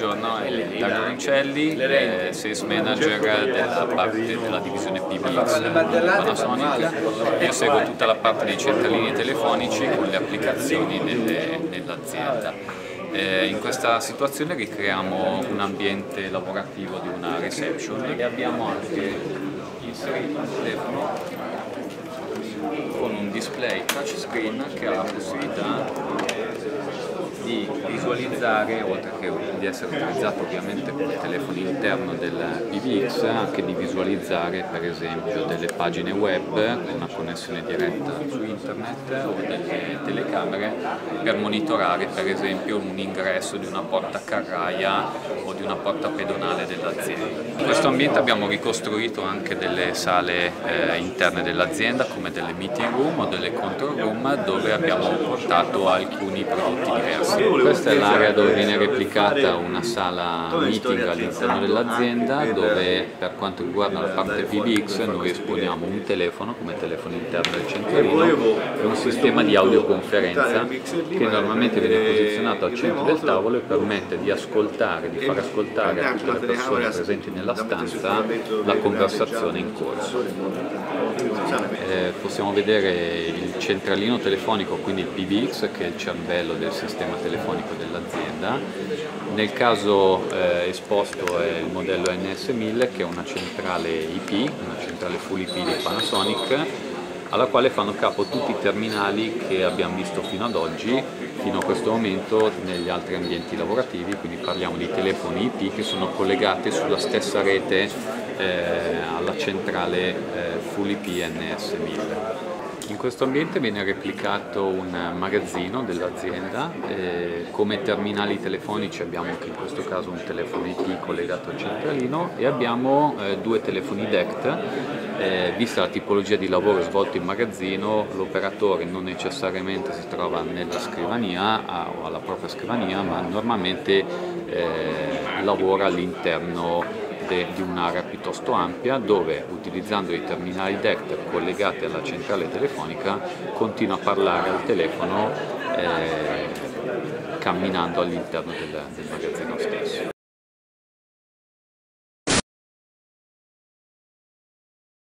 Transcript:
buongiorno, è Dario Roncelli, eh, Sales Manager della parte della divisione PBX Panasonic. Io seguo tutta la parte dei centralini telefonici con le applicazioni nell'azienda. Eh, in questa situazione ricreiamo un ambiente lavorativo di una reception e abbiamo anche inserito un telefono con un display touchscreen che ha la possibilità visualizzare, oltre che di essere utilizzato ovviamente come telefono interno del PBX, anche di visualizzare per esempio delle pagine web con una connessione diretta su internet o delle telecamere per monitorare per esempio un ingresso di una porta carraia o di una porta pedonale dell'azienda. In questo ambiente abbiamo ricostruito anche delle sale eh, interne dell'azienda come delle meeting room o delle control room dove abbiamo portato alcuni prodotti diversi. Questa è l'area dove viene replicata una sala meeting all'interno dell'azienda dove per quanto riguarda la parte PBX noi esponiamo un telefono come telefono interno del centralino e un sistema di audioconferenza che normalmente viene posizionato al centro del tavolo e permette di ascoltare, di far ascoltare a tutte le persone presenti nella stanza la conversazione in corso. Eh, possiamo vedere il centralino telefonico, quindi il PBX che è il cervello del sistema telefonico dell'azienda. Nel caso eh, esposto è il modello NS1000 che è una centrale IP, una centrale full IP di Panasonic alla quale fanno capo tutti i terminali che abbiamo visto fino ad oggi, fino a questo momento negli altri ambienti lavorativi, quindi parliamo di telefoni IP che sono collegati sulla stessa rete eh, alla centrale eh, full IP NS1000. In questo ambiente viene replicato un magazzino dell'azienda, eh, come terminali telefonici abbiamo anche in questo caso un telefono IP collegato al centralino e abbiamo eh, due telefoni DECT, eh, vista la tipologia di lavoro svolto in magazzino l'operatore non necessariamente si trova nella scrivania o alla propria scrivania ma normalmente lavora all'interno di un'area piuttosto ampia dove utilizzando i terminali DECT collegati alla centrale telefonica continua a parlare al telefono eh, camminando all'interno del, del magazzino stesso.